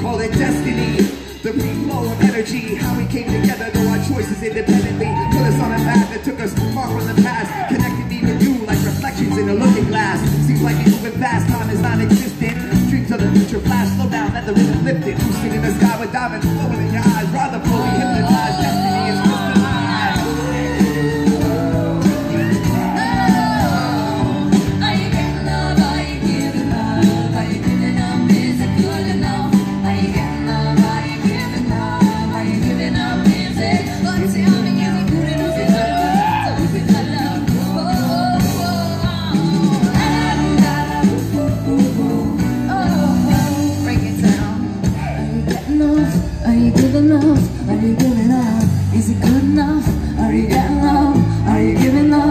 call it destiny the reflow of energy how we came together, though our choices independently put us on a path that took us far from the past, connected me with you like reflections in a looking glass. Seems like it's moving fast, time is non-existent. Dreams of the future flash, slow down, let the rhythm lift it. Boosting in the sky with diamonds, oh, enough? Are you giving up? Is it good enough? Are you getting love? Are you giving up?